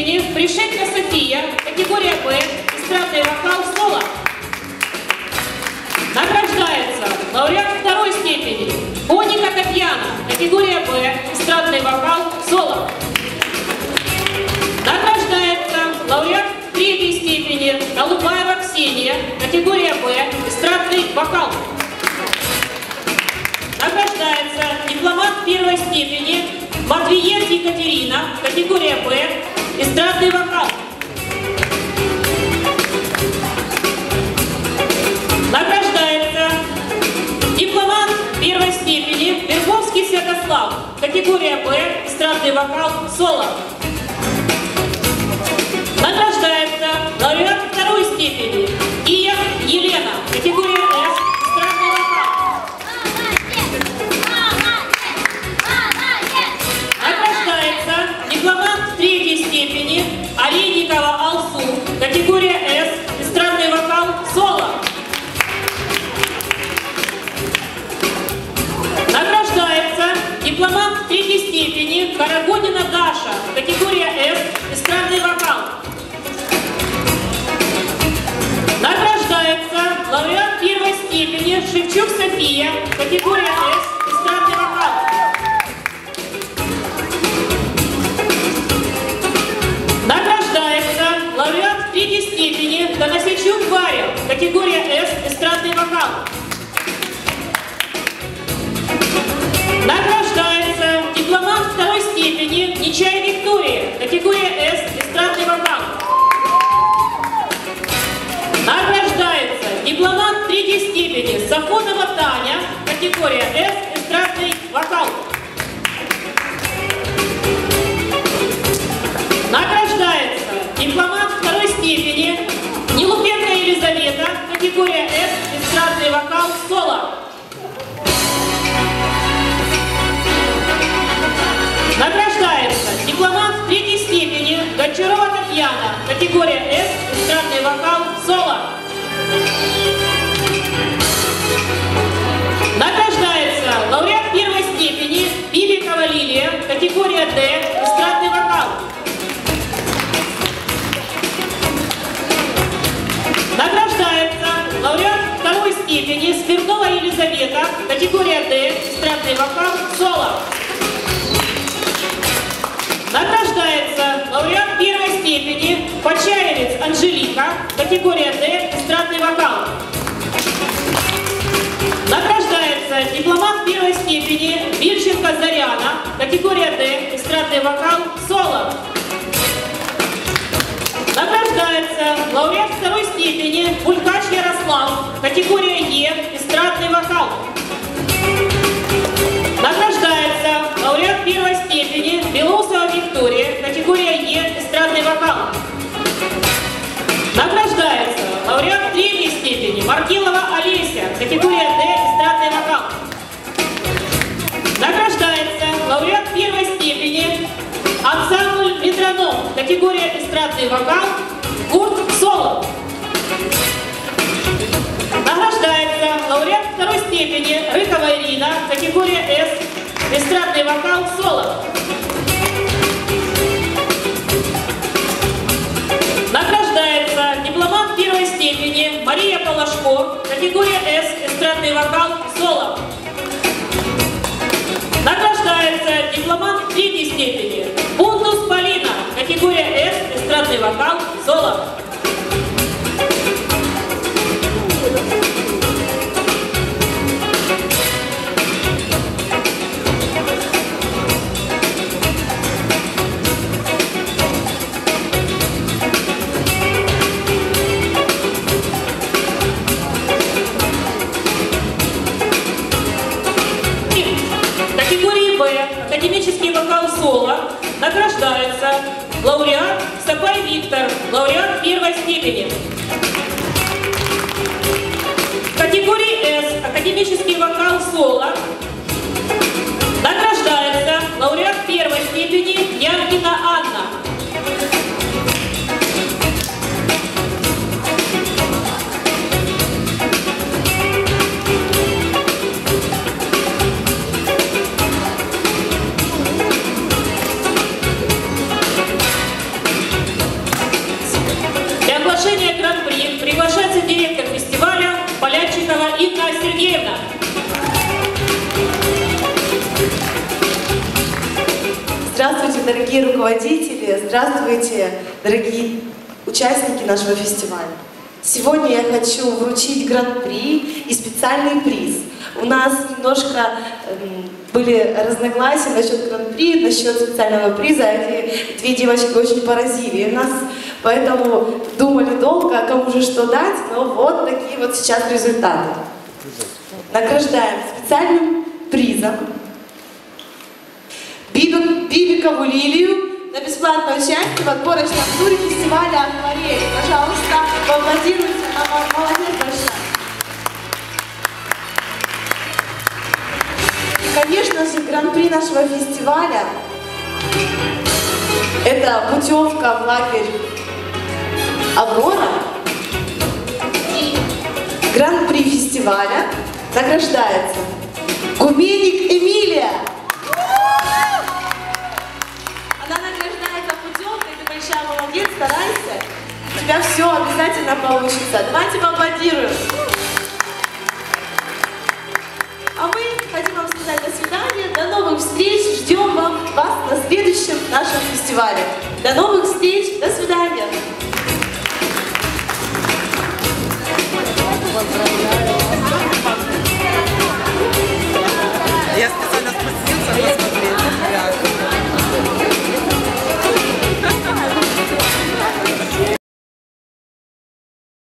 первой степени Пришелька София, категория Б, эстрадный вокал соло. Награждается лауреат второй степени Коника Татьяна, категория Б, эстрадный вокал соло. Награждается лауреат третьей степени Голубаева Ксения, категория Б, эстрадный вокал. Награждается дипломат первой степени Матвиенко Екатерина, категория Б, эстрадный вокал. Награждается дипломат первой степени Верховский Святослав, категория Б, эстрадный вокал, соло. Шевчук София, категория С, Сафонова Таня, категория С, эстрадный вокал. Награждается дипломат второй степени Нелупенко Елизавета, категория С, эстрадный вокал, соло. Награждается дипломат третьей степени Гончарова Татьяна, категория С, эстрадный вокал, соло. Категория Д, эстрадный вокал, соло. Награждается лауреат первой степени Почаевец Анжелика, категория Д, эстрадный вокал. Награждается дипломат первой степени Вильченко Заряна, категория Д, эстрадный вокал, соло. Награждается лауреат второй степени Булькач Ярослав, категория Е, Маркилова Олеся, категория Д, эстрадный вокал. Награждается лауреат первой степени ансамбль метроном, категория эстрадный вокал, Курт Соло. Награждается лауреат второй степени Рыкова Ирина, категория С, эстрадный вокал, соло. Дипломат третьей степени Пунтус Полина, категория С, эстрадный вокал, соло. Вокал соло награждается. Лауреат Сапай Виктор, лауреат первой степени. В категории С. Академический вокал соло дорогие руководители, здравствуйте, дорогие участники нашего фестиваля. Сегодня я хочу вручить гран-при и специальный приз. У нас немножко эм, были разногласия насчет гран-при, насчет специального приза. Эти две девочки очень поразили. Нас поэтому думали долго, кому же что дать, но вот такие вот сейчас результаты. Награждаем специальным призом Бибикову Лилию на бесплатное участие в отборочном туре фестиваля «Акварель». Пожалуйста, поаплодируйте, она молодец большая. Конечно же, гран-при нашего фестиваля – это путевка в лагерь «Аврора». Гран-при фестиваля награждается Гуменик Эмилия. Большая молодец, старайся. У тебя все обязательно получится. Давайте поаплодируем. А мы хотим вам сказать до свидания, до новых встреч, ждем вам, вас на следующем нашем фестивале. До новых встреч, до свидания.